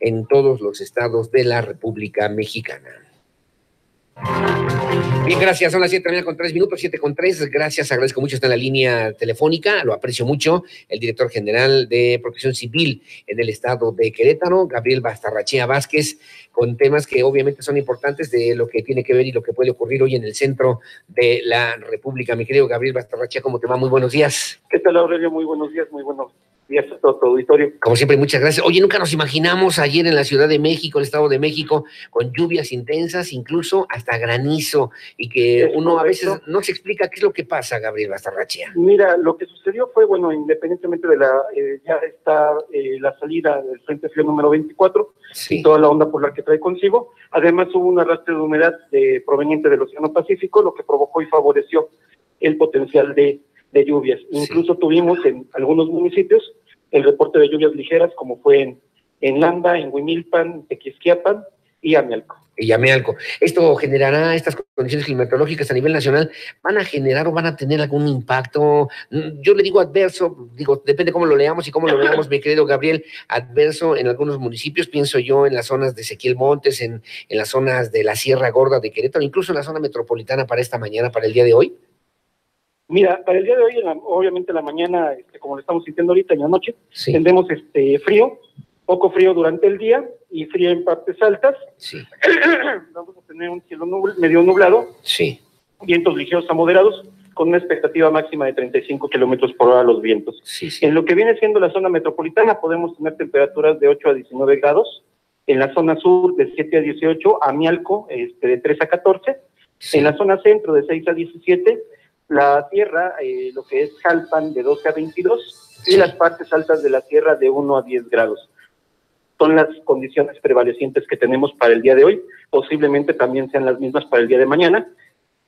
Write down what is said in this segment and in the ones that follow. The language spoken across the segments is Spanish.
en todos los estados de la República Mexicana. Bien, gracias. Son las 7 de mañana con 3 minutos, 7 con 3. Gracias, agradezco mucho. Está en la línea telefónica, lo aprecio mucho. El director general de Protección Civil en el estado de Querétaro, Gabriel Bastarrachea Vázquez, con temas que obviamente son importantes de lo que tiene que ver y lo que puede ocurrir hoy en el centro de la República. Mi querido Gabriel Bastarrachea, ¿cómo te va? Muy buenos días. ¿Qué tal, Aurelio? Muy buenos días, muy buenos días a todo tu auditorio. Como siempre, muchas gracias. Oye, nunca nos imaginamos ayer en la Ciudad de México, el Estado de México, con lluvias intensas, incluso hasta granizo, y que Es uno a veces no se explica qué es lo que pasa, Gabriel Bastarrachea. Mira, lo que sucedió fue, bueno, independientemente de la, eh, ya está eh, la salida del Frente Frío número 24 y toda la onda polar que trae consigo. Además, hubo un arrastre de humedad eh, proveniente del Océano Pacífico, lo que provocó y favoreció el potencial de, de lluvias. Incluso tuvimos en algunos municipios el reporte de lluvias ligeras, como fue en, en Landa, en Huimilpan, Tequisquiapan y Amialco. y llamé algo. ¿Esto generará estas condiciones climatológicas a nivel nacional? ¿Van a generar o van a tener algún impacto? Yo le digo adverso, digo, depende cómo lo leamos y cómo lo veamos, mi querido Gabriel, adverso en algunos municipios, pienso yo en las zonas de Ezequiel Montes, en, en las zonas de la Sierra Gorda de Querétaro, incluso en la zona metropolitana para esta mañana, para el día de hoy. Mira, para el día de hoy, en la- obviamente en la mañana, este, como lo estamos sintiendo ahorita, en la noche, Sí, tendremos este frío, poco frío durante el día y frío en partes altas. sí, Vamos a tener un cielo nubl- medio nublado, sí, vientos ligeros a moderados, con una expectativa máxima de 35 kilómetros por hora los vientos. sí, sí. En lo que viene siendo la zona metropolitana, podemos tener temperaturas de 8 a 19 grados. En la zona sur, de 7 a 18, Amialco, este, de 3 a 14. sí. En la zona centro, de 6 a 17. La tierra, eh, lo que es Jalpan, de 12 a 22. Y las partes altas de la tierra, de 1 a 10 grados. Son las condiciones prevalecientes que tenemos para el día de hoy. Posiblemente también sean las mismas para el día de mañana.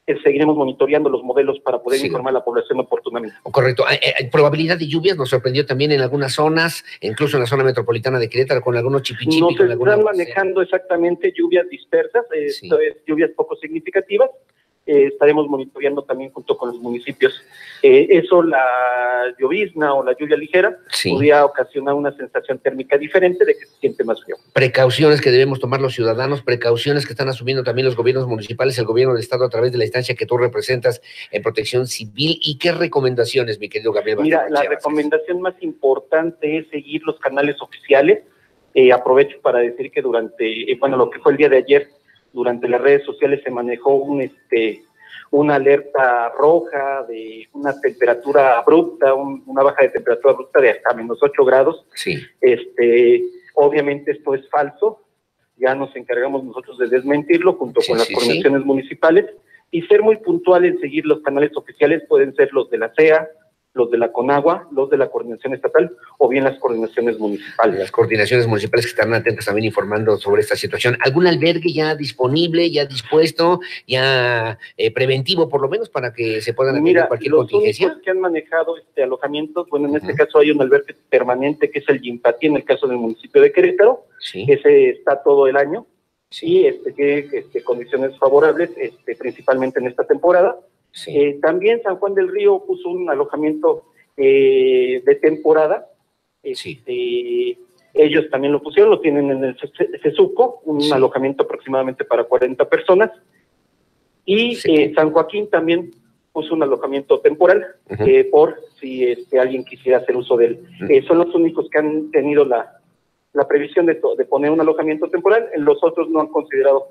Eh, seguiremos monitoreando los modelos para poder Sí. informar a la población oportunamente. Correcto. Eh, eh, probabilidad de lluvias nos sorprendió también en algunas zonas, incluso en la zona metropolitana de Querétaro, con algunos chipichipi. No con se alguna- están manejando exactamente lluvias dispersas, Sí. lluvias poco significativas. Eh, estaremos monitoreando también junto con los municipios. Eh, eso, la llovizna o la lluvia ligera, Sí. podría ocasionar una sensación térmica diferente de que se siente más frío. precauciones que debemos tomar los ciudadanos, precauciones que están asumiendo también los gobiernos municipales, el gobierno del estado a través de la instancia que tú representas en protección civil y qué recomendaciones, mi querido Gabriel. Mira, la recomendación más importante es seguir los canales oficiales. Eh, aprovecho para decir que durante, eh, bueno, lo que fue el día de ayer, durante las redes sociales se manejó un, este, una alerta roja de una temperatura abrupta, un- una baja de temperatura abrupta de hasta menos 8 grados. Sí, Este, obviamente esto es falso. Ya nos encargamos nosotros de desmentirlo junto Sí, con las sí, coordinaciones municipales y ser muy puntual en seguir los canales oficiales pueden ser los de la CEA, los de la CONAGUA, los de la coordinación estatal o bien las coordinaciones municipales. las coordinaciones municipales que están atentas también informando sobre esta situación. ¿Algún albergue ya disponible, ya dispuesto, ya eh, preventivo por lo menos para que se puedan atender cualquier los contingencia? que han manejado este alojamientos, bueno, en este caso hay un albergue permanente que es el Gimpatí en el caso del municipio de Querétaro, Sí, ese está todo el año. sí, y este, tiene este, condiciones favorables, este, principalmente en esta temporada. Sí. Eh, también San Juan del Río puso un alojamiento eh, de temporada. Sí. Este, Ellos también lo pusieron, lo tienen en el CESUCO, un Sí. alojamiento aproximadamente para 40 personas. Y Sí. eh, San Joaquín también puso un alojamiento temporal eh, por si este, alguien quisiera hacer uso de él. Eh, son los únicos que han tenido la, la previsión de, de poner un alojamiento temporal. Los otros no han considerado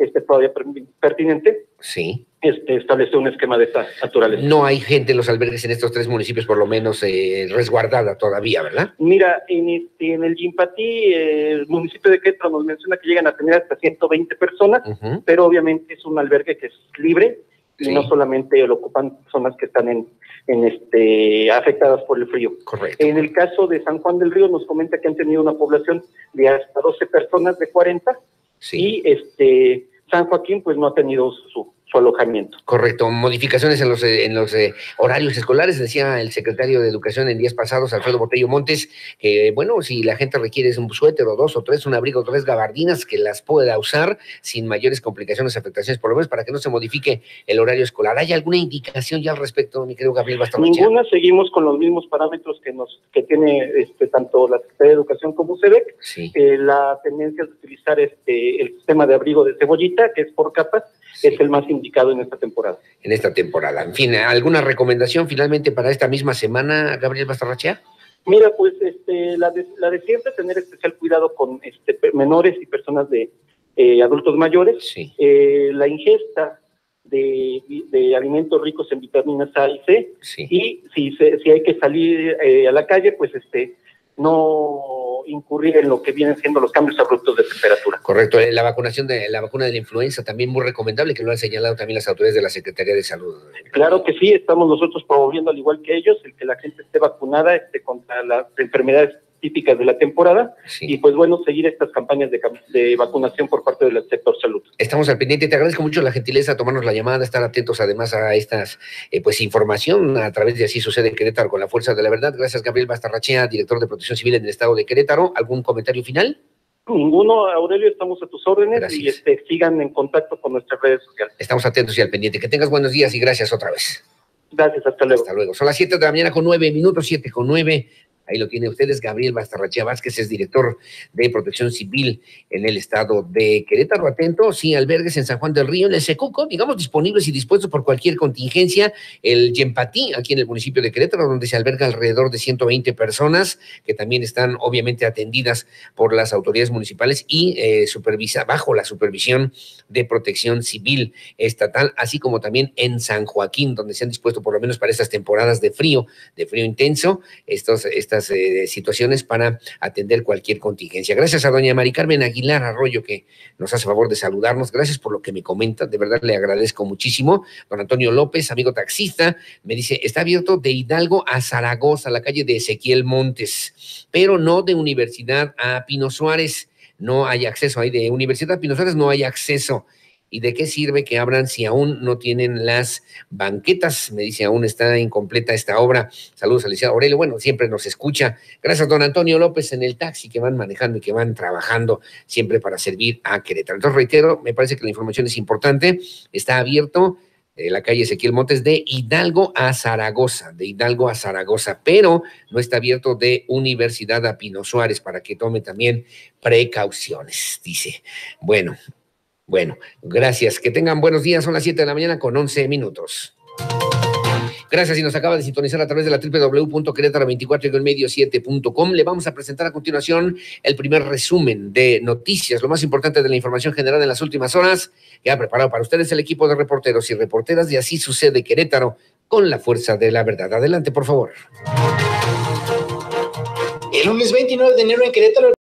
este, todavía per- pertinente sí. este, establecer un esquema de esta naturaleza. No hay gente en los albergues en estos tres municipios, por lo menos eh, resguardada todavía, ¿verdad? Mira, en, este, en el Gimpatí, eh, el municipio de Querétaro nos menciona que llegan a tener hasta 120 personas, Ujú. pero obviamente es un albergue que es libre y Sí. no solamente lo ocupan personas que están en, en este, afectadas por el frío. Correcto. En el caso de San Juan del Río nos comenta que han tenido una población de hasta 12 personas de 40 Sí. y este San Joaquín pues no ha tenido su, su alojamiento. Correcto. Modificaciones en los, eh, en los eh, horarios escolares, decía el secretario de Educación en días pasados, Alfredo Botello Montes, que bueno, si la gente requiere un suéter o dos o tres, un abrigo o tres gabardinas, que las pueda usar sin mayores complicaciones, afectaciones, por lo menos para que no se modifique el horario escolar. ¿Hay alguna indicación ya al respecto, mi querido Gabriel Bastarrochea? Ninguna, seguimos con los mismos parámetros que nos que tiene este, tanto la Secretaría de Educación como SEDEC. Sí. Eh, la tendencia es utilizar este, el sistema de abrigo de cebollita, que es por capas, Sí. es el más indicado en esta temporada. en esta temporada. En fin, ¿alguna recomendación finalmente para esta misma semana, Gabriel Bastarrachea? Mira, pues este, la, de, la de siempre, tener especial cuidado con este, menores y personas de eh, adultos mayores. Sí, Eh, la ingesta de, de alimentos ricos en vitaminas A y C. sí. Y si, si hay que salir eh, a la calle, pues este no incurrir en lo que vienen siendo los cambios abruptos de temperatura. Correcto, eh, la vacunación de la vacuna de la influenza también muy recomendable, que lo han señalado también las autoridades de la Secretaría de Salud. Claro que sí, estamos nosotros promoviendo, al igual que ellos, el que la gente esté vacunada este, contra las enfermedades típicas de la temporada y pues bueno, seguir estas campañas de, de vacunación por parte del sector salud. Estamos al pendiente, te agradezco mucho la gentileza, tomarnos la llamada, estar atentos además a estas, eh, pues, información a través de Así Sucede en Querétaro con la Fuerza de la Verdad. Gracias, Gabriel Bastarrachea, director de Protección Civil en el Estado de Querétaro. ¿Algún comentario final? Ninguno, Aurelio, estamos a tus órdenes Gracias. y este, sigan en contacto con nuestras redes sociales. Estamos atentos y al pendiente. Que tengas buenos días y gracias otra vez. Gracias, hasta luego. Hasta luego. Son las 7 de la mañana con 9 minutos, 7 con 9. Ahí lo tiene ustedes. Gabriel Bastarrachea Vázquez es director de Protección Civil en el estado de Querétaro. Atento, sí, albergues en San Juan del Río, en el Secuco, digamos, disponibles y dispuestos por cualquier contingencia. El Yempatí, aquí en el municipio de Querétaro, donde se alberga alrededor de 120 personas, que también están obviamente atendidas por las autoridades municipales y eh, supervisa, bajo la supervisión de Protección Civil estatal, así como también en San Joaquín, donde se han dispuesto por lo menos para estas temporadas de frío, de frío intenso, estos, estas situaciones para atender cualquier contingencia. Gracias a doña Mari Carmen Aguilar Arroyo, que nos hace favor de saludarnos. Gracias por lo que me comenta, de verdad le agradezco muchísimo. Don Antonio López, amigo taxista, me dice, está abierto de Hidalgo a Zaragoza, la calle de Ezequiel Montes, pero no de Universidad a Pino Suárez. No hay acceso ahí de Universidad Pino Suárez, no hay acceso. ¿Y de qué sirve que abran si aún no tienen las banquetas? Me dice, aún está incompleta esta obra. Saludos al licenciado Aurelio. Bueno, siempre nos escucha. Gracias, don Antonio López, en el taxi que van manejando y que van trabajando siempre para servir a Querétaro. Entonces, reitero, me parece que la información es importante. Está abierto eh, la calle Ezequiel Montes de Hidalgo a Zaragoza, de Hidalgo a Zaragoza, pero no está abierto de Universidad a Pino Suárez para que tome también precauciones, dice. Bueno, bueno, gracias. Que tengan buenos días. Son las 7 de la mañana con 11 minutos. Gracias y nos acaba de sintonizar a través de la www.querétaro24-medio7.com. Le vamos a presentar a continuación el primer resumen de noticias, lo más importante de la información generada en las últimas horas que ha preparado para ustedes el equipo de reporteros y reporteras de Así Sucede Querétaro con la fuerza de la verdad. Adelante, por favor. El lunes 29 de enero en Querétaro